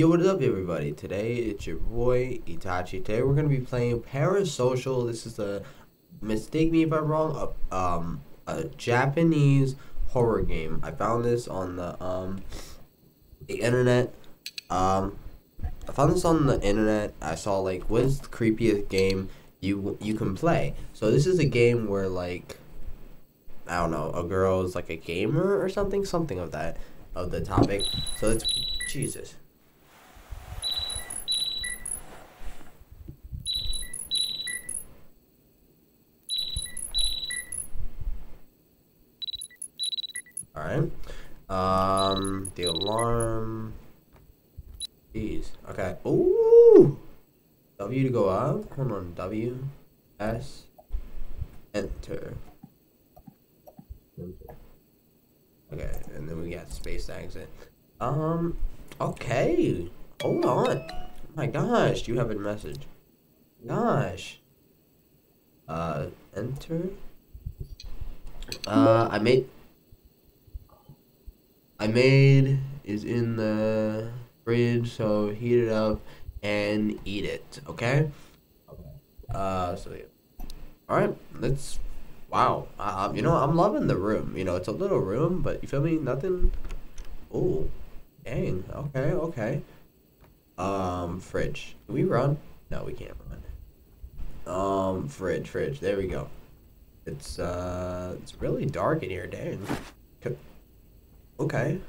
Yo, what is up, everybody? Today it's your boy Itachi. Today we're gonna be playing Parasocial. This is a mistake me if I'm wrong. A, um, a Japanese horror game. I found this on the um the internet. Um, I found this on the internet. I saw like what's the creepiest game you you can play. So this is a game where like I don't know a girl is like a gamer or something, something of that of the topic. So it's Jesus. Alright. Um, the alarm. Jeez. Okay. Ooh! W to go up. Hold on. W. S. Enter. Okay, and then we got space exit. Um, okay. Hold on. Oh my gosh, you have a message. Gosh. Uh, enter. Uh, I made I made is in the fridge, so heat it up and eat it. Okay. Uh, so yeah. All right, let's. Wow. Uh, you know, I'm loving the room. You know, it's a little room, but you feel me? Nothing. Oh, dang. Okay, okay. Um, fridge. Can we run? No, we can't run. Um, fridge, fridge. There we go. It's uh, it's really dark in here. Dang. Okay.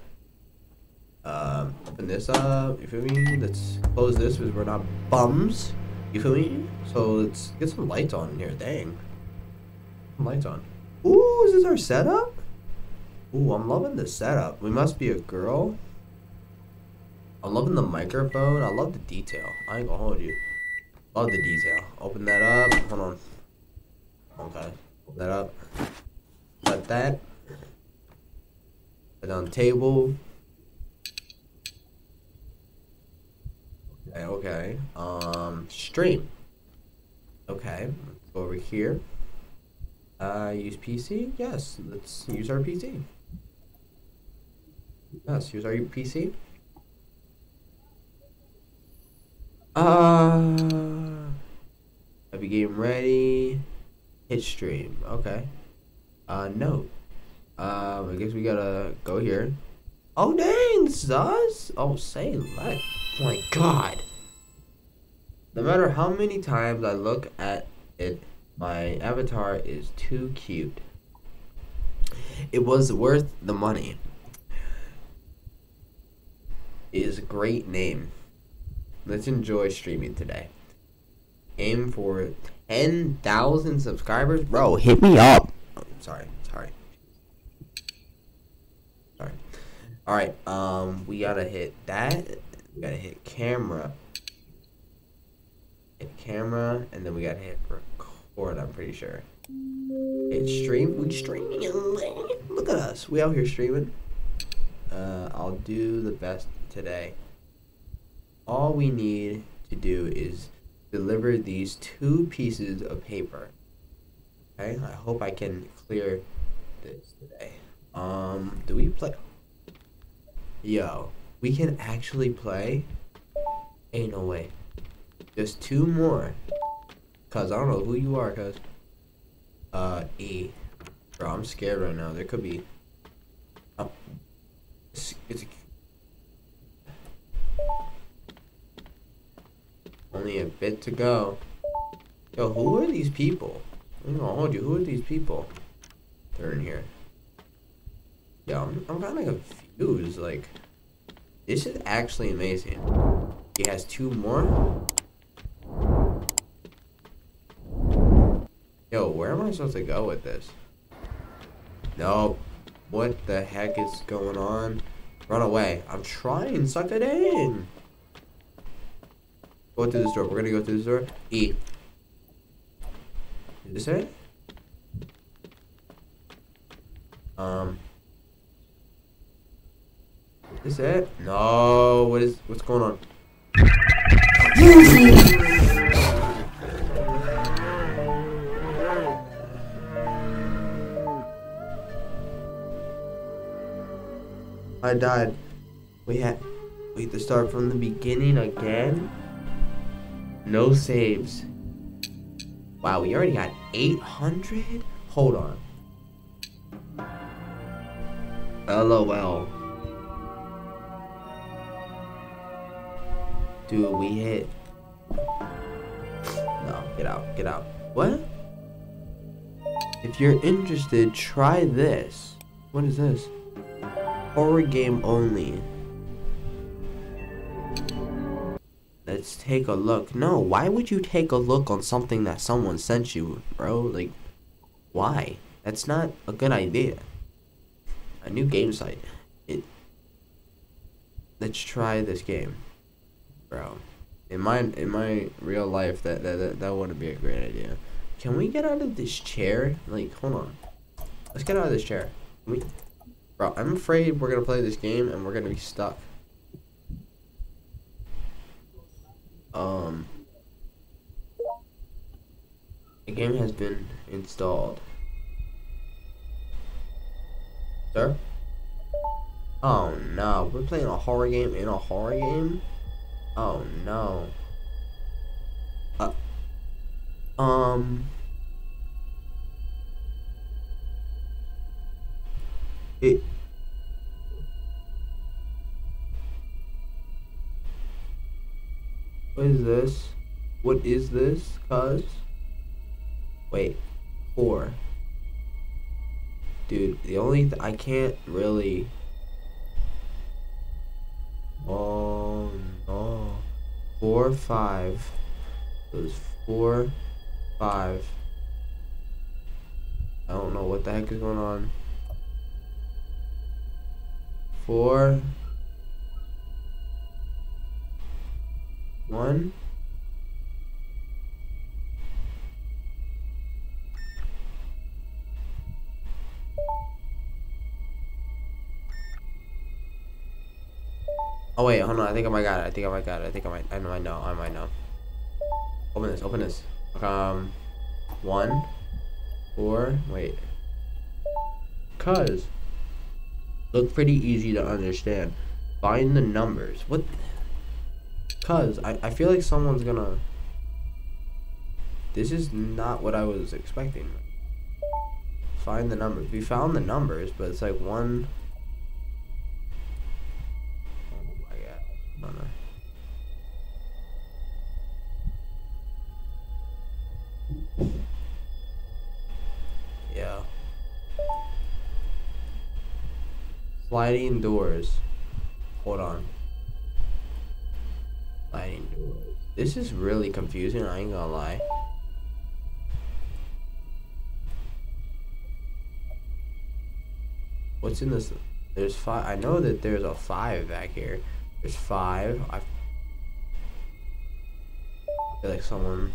Um, open this up. You feel me? Let's close this because we're not bums. You feel me? So let's get some lights on here. Dang. Some lights on. Ooh, is this our setup? Ooh, I'm loving the setup. We must be a girl. I'm loving the microphone. I love the detail. I ain't gonna hold you. Love the detail. Open that up. Hold on. Okay. Open that up. Like that. Put on table. Okay, okay. Um, stream. Okay, let's go over here. Uh, use PC? Yes, let's use our PC. Yes, use our PC. Uh, have game ready. Hit stream. Okay. Uh, no. Um, I guess we gotta go here. Oh dang, us? Oh, say let. Oh my god. No matter how many times I look at it, my avatar is too cute. It was worth the money. It is a great name. Let's enjoy streaming today. Aim for 10,000 subscribers. Bro, hit me up. Oh. Sorry. Alright, um, we gotta hit that. We gotta hit camera. Hit camera, and then we gotta hit record, I'm pretty sure. Hit stream. We streaming. Look at us. We out here streaming. Uh, I'll do the best today. All we need to do is deliver these two pieces of paper. Okay, I hope I can clear this today. Um, do we play? Yo, we can actually play? Ain't no way. Just two more. Cause I don't know who you are, cause. Uh, E. Bro, I'm scared right now. There could be. Oh, it's, it's a, only a bit to go. Yo, who are these people? I'm gonna hold you. Who are these people? They're in here. Yo, I'm, I'm kind confused. Like, this is actually amazing. He has two more. Yo, where am I supposed to go with this? No. What the heck is going on? Run away. I'm trying. Suck it in. Go through this door. We're gonna go through this door. E. Is this it? Um. Is that? it? No. What is? What's going on? I died. We had. We have to start from the beginning again. No saves. Wow, we already got 800? Hold on. LOL. Dude, we hit. No, get out, get out. What? If you're interested, try this. What is this? Horror game only. Let's take a look. No, why would you take a look on something that someone sent you, bro? Like, why? That's not a good idea. A new game site. It. Let's try this game, bro. In my in my real life, that that that, that wouldn't be a great idea. Can we get out of this chair? Like, hold on. Let's get out of this chair. Can we, bro, I'm afraid we're gonna play this game and we're gonna be stuck. Um, the game has been installed. Sir? Oh no, we're playing a horror game in a horror game? Oh no. Uh, um. It. What is this? What is this, cuz? Wait. Four. Dude, the only th I can't really... Oh. Four, five. Was four, five. I don't know what the heck is going on. Four, one. Oh wait, hold on. I think I might got it. I think I might got it. I think I might. I might know. I might know. Open this. Open this. Um, one, four. Wait. Cause look pretty easy to understand. Find the numbers. What? Cause I, I feel like someone's gonna This is not what I was expecting. Find the numbers. We found the numbers, but it's like one Yeah. Sliding doors. Hold on. Sliding doors. This is really confusing, I ain't gonna lie. What's in this? There's five. I know that there's a five back here. There's five. I feel like someone.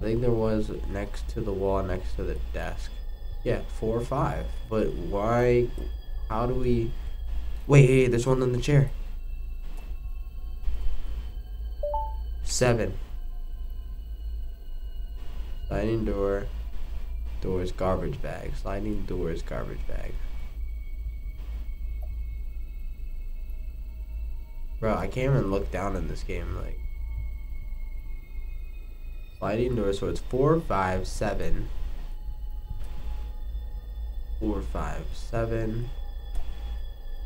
I think there was next to the wall, next to the desk. Yeah, four or five. But why? How do we? Wait, hey, there's one in the chair. Seven. Sliding door. Doors, garbage bag. Sliding doors, garbage bag. Bro, I can't even look down in this game. Like, sliding doors. So it's four, five, seven. Four, five, seven.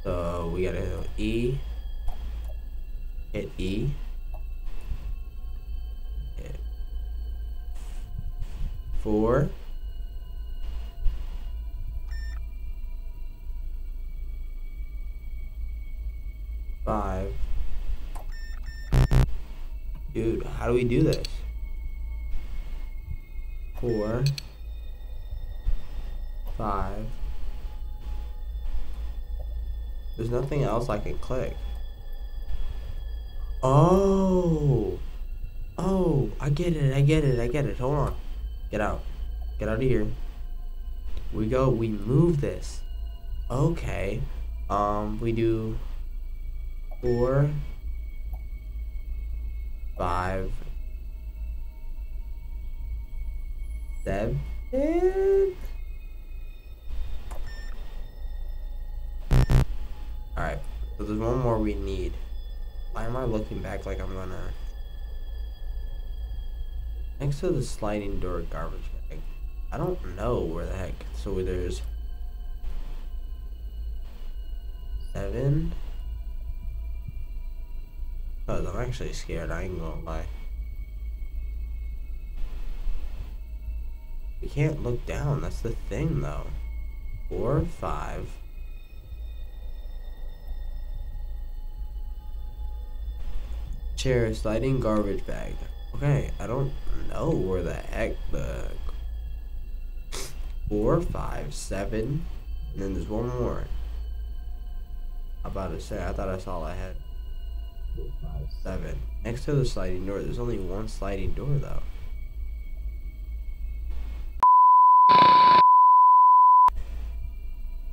So we gotta hit E. Hit E. Hit four. Five. Dude, how do we do this? Four. Five. There's nothing else I can click. Oh. Oh, I get it, I get it, I get it. Hold on. Get out. Get out of here. We go, we move this. Okay. Um, we do four, five, need. Why am I looking back like I'm gonna... Next to the sliding door garbage bag. I don't know where the heck. So there's... Seven? Cause I'm actually scared, I ain't gonna lie. We can't look down, that's the thing though. Four, five. Chair, sliding garbage bag. Okay, I don't know where the heck the four, five, seven, and then there's one more. I'm about to say, I thought I saw I had seven. Next to the sliding door, there's only one sliding door though.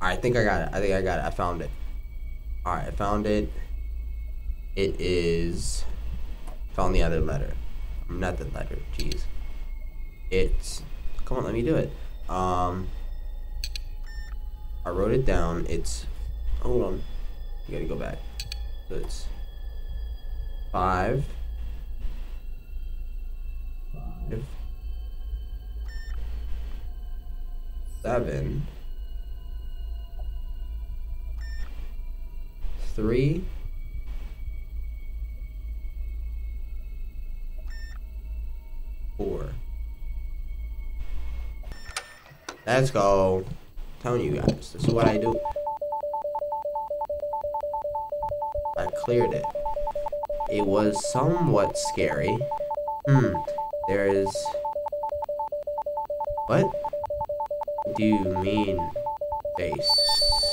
I think I got it. I think I got it. I found it. Alright, I found it. It is Found the other letter. Not the letter, jeez. It's come on, let me do it. Um I wrote it down. It's hold on. You gotta go back. So it's five. Five. Seven. Three. Four. Let's go. I'm telling you guys, this is what I do. I cleared it. It was somewhat scary. Hmm. There is... What do you mean, face?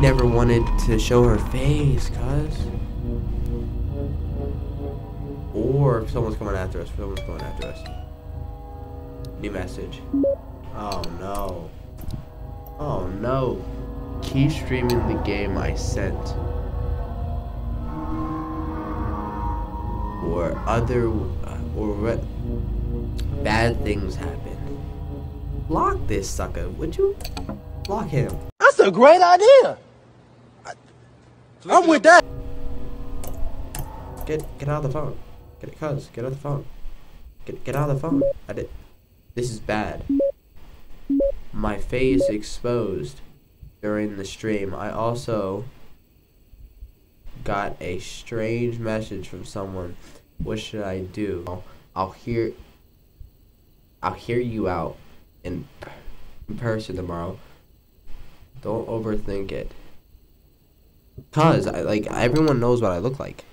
Never wanted to show her face, cuz. Or if someone's coming after us, if someone's coming after us. New message. Oh no. Oh no. Keep streaming the game I sent. Or other, uh, or bad things happen. Block this sucker, would you? Block him. That's a great idea. I'm with that. Get get out of the phone. Get it, cuz. Get out of the phone. Get get out of the phone. I did. This is bad. My face exposed during the stream. I also got a strange message from someone. What should I do? I'll, I'll hear. I'll hear you out in, in person tomorrow. Don't overthink it. Cause I like everyone knows what I look like.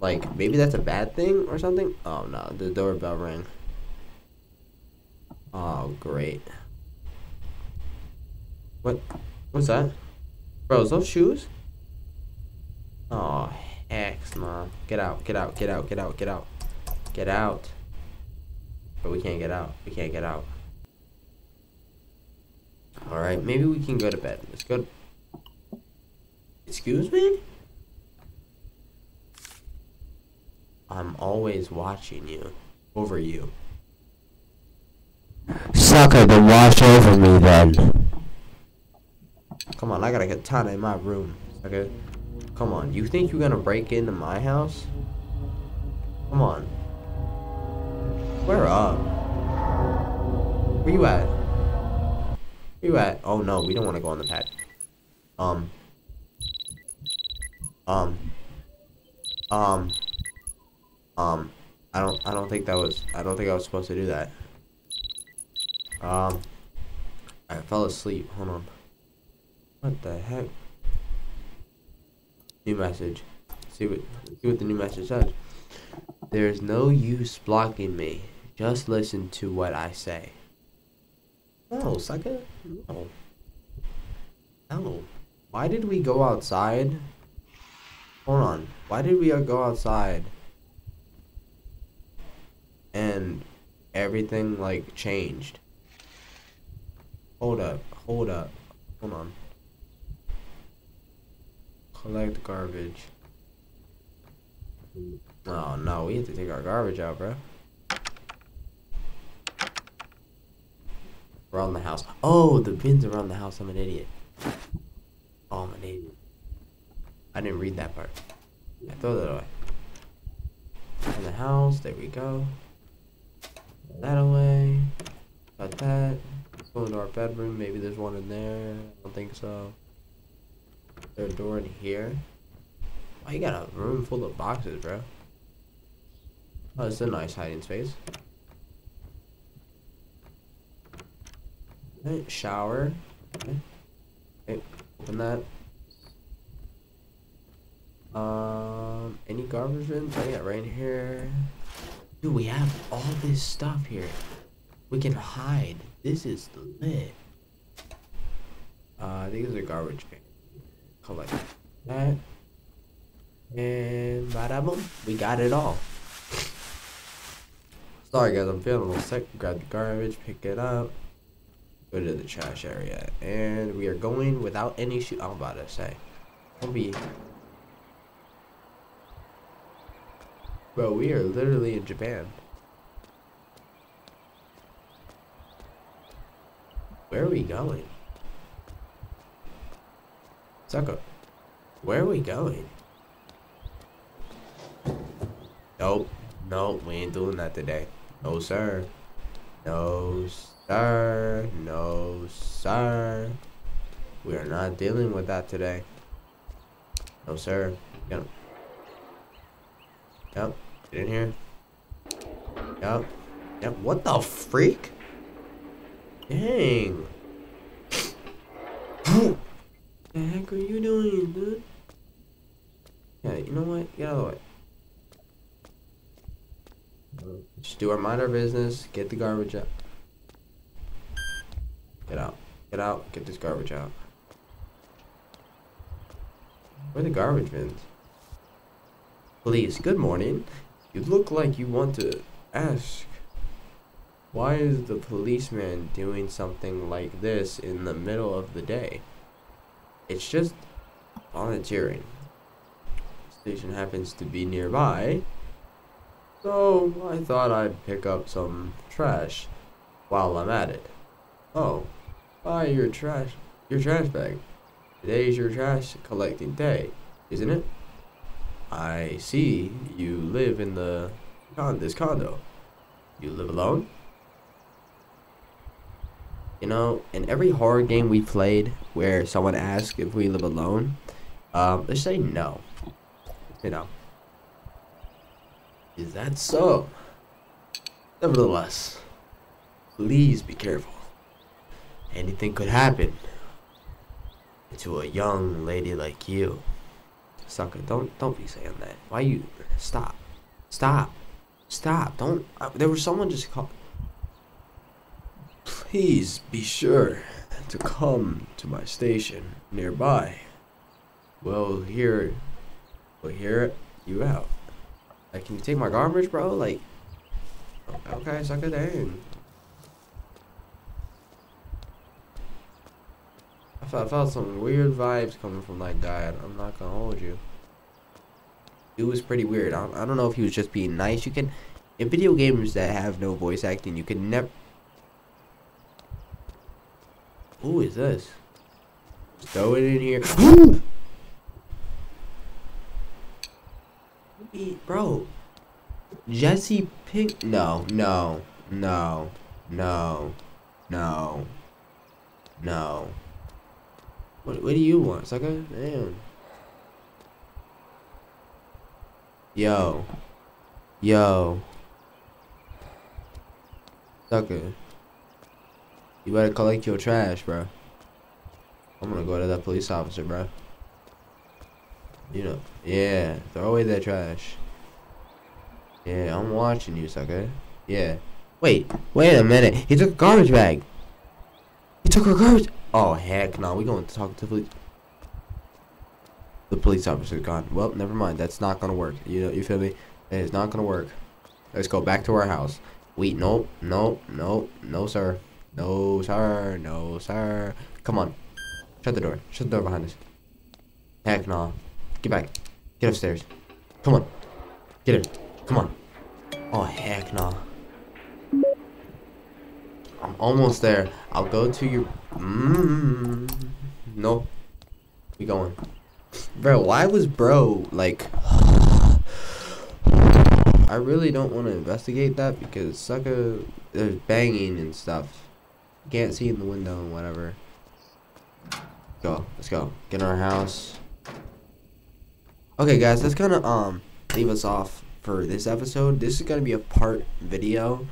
Like maybe that's a bad thing or something. Oh no, the doorbell rang. Oh great. What? What's that? Bro, is those shoes? Oh heck, no! Get out! Get out! Get out! Get out! Get out! Get out! But we can't get out. We can't get out. All right, maybe we can go to bed. Let's go. Excuse me? I'm always watching you. Over you. Sucker, then watch over me then. Come on, I got a katana in my room. Okay? Come on, you think you're gonna break into my house? Come on. Where up? Where you at? Where you at? Oh no, we don't want to go on the pad. Um, um. Um. Um. I don't. I don't think that was. I don't think I was supposed to do that. Um. I fell asleep. Hold on. What the heck? New message. See what. See what the new message says. There's no use blocking me. Just listen to what I say. No, sucker. No. No. Why did we go outside Hold on. Why did we go outside? And everything like changed. Hold up. Hold up. Hold on. Collect garbage. Oh no, we have to take our garbage out, bro. Around the house. Oh, the bins around the house. I'm an idiot. Oh, I'm an idiot. I didn't read that part. I throw that away. In the house, there we go. That away. Got that. Let's go into our bedroom. Maybe there's one in there. I don't think so. Is there a door in here? Oh, you got a room full of boxes, bro. Oh, it's a nice hiding space. Shower. Okay. okay. Open that. Um, any garbage bins? Oh yeah, right here. Dude, we have all this stuff here. We can hide. This is the lit. Uh, I think it's a garbage bin. Collect that. And bada boom, we got it all. Sorry guys, I'm feeling a little sick. Grab the garbage, pick it up, go to the trash area, and we are going without any shoe. I'm about to say, don't be. Bro, we are literally in Japan. Where are we going? Sucker, where are we going? Nope. Nope, we ain't doing that today. No, sir. No, sir. No, sir. We are not dealing with that today. No, sir. Him. Yep. Get in here. Yep. Yep. What the freak? Dang. what the heck are you doing, dude? Yeah, you know what? Get out of the way. Just do our mind our business. Get the garbage out. Get out. Get out. Get this garbage out. Where are the garbage bins? Please, good morning. You look like you want to ask. Why is the policeman doing something like this in the middle of the day? It's just volunteering. The Station happens to be nearby. So I thought I'd pick up some trash while I'm at it. Oh, buy your trash, your trash bag. Today's your trash collecting day, isn't it? I see you live in the con this condo. You live alone? You know, in every horror game we played where someone asks if we live alone, um, they say no. You know. Is that so? Nevertheless, please be careful. Anything could happen to a young lady like you. Sucker, don't don't be saying that. Why you stop? Stop. Stop. Don't uh, there was someone just called Please be sure to come to my station nearby. We'll hear we'll hear you out. Like, can you take my garbage, bro? Like, okay, sucker, it I felt, I felt some weird vibes coming from that guy. I'm not gonna hold you. It was pretty weird. I, I don't know if he was just being nice. You can, in video games that have no voice acting, you can never. Who is this? Just throw it in here. bro. Jesse Pink. No, no, no, no, no, no. What, what do you want, sucker? Damn. Yo. Yo. Sucker. You better collect your trash, bro. I'm gonna go to that police officer, bro. You know, yeah, throw away that trash. Yeah, I'm watching you, sucker. Yeah. Wait, wait a minute. He took a garbage bag. He took a garbage. Oh, heck no. We're going to talk to the police. The police officer's gone. Well, never mind. That's not going to work. You know, you feel me? It's not going to work. Let's go back to our house. Wait, nope, nope, nope, no, sir. No, sir. No, sir. Come on. Shut the door. Shut the door behind us. Heck no. Get back. Get upstairs. Come on. Get in. Come on. Oh, heck no. I'm almost there. I'll go to your. Mm, no. We going. Bro, why was bro like. I really don't want to investigate that because sucker. There's banging and stuff. Can't see in the window and whatever. Go. Let's go. Get in our house. Okay, guys, that's gonna um leave us off for this episode. This is gonna be a part video,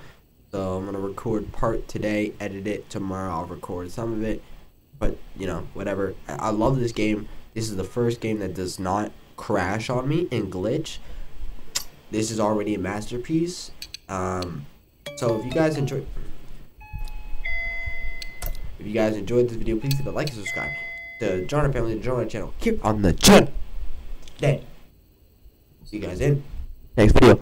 so I'm gonna record part today, edit it tomorrow. I'll record some of it, but you know, whatever. I, I love this game. This is the first game that does not crash on me and glitch. This is already a masterpiece. Um, so if you guys enjoy, if you guys enjoyed this video, please hit the like and subscribe to join our family, join our channel. Keep on the channel. Day. See you guys in next video.